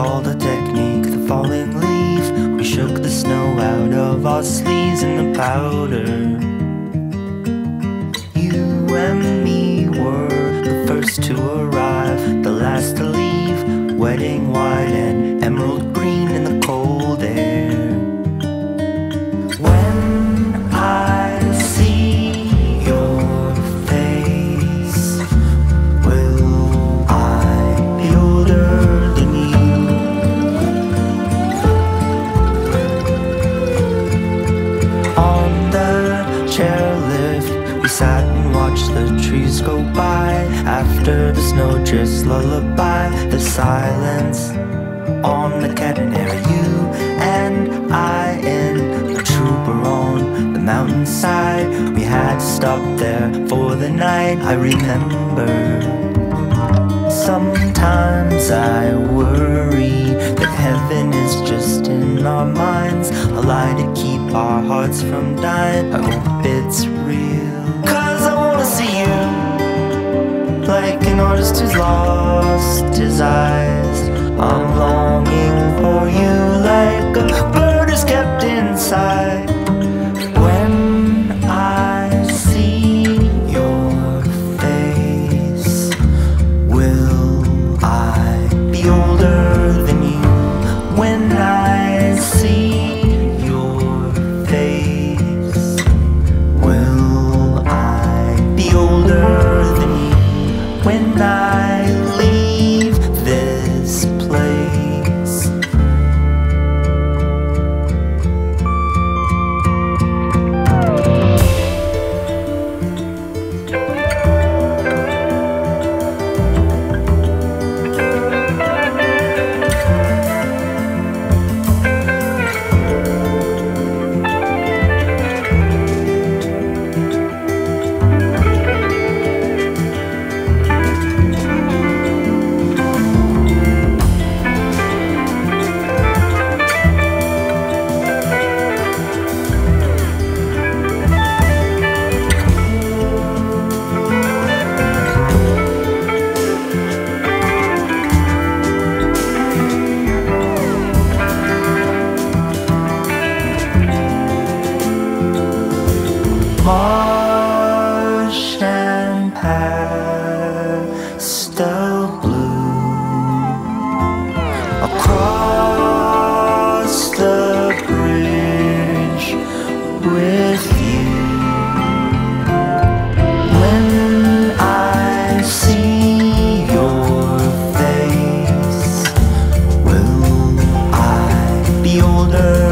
All the technique the falling leaf. We shook the snow out of our sleeves in the powder. You and me were the first to arrive, the last to leave. Wedding wine and emerald chairlift, we sat and watched the trees go by. After the snowdrifts lullaby, the silence on the catenary. You and I in a trooper on the mountainside. We had stopped there for the night. I remember. Sometimes I our from dying. I hope it's real. Cause I wanna see you like an artist who's lost his. I older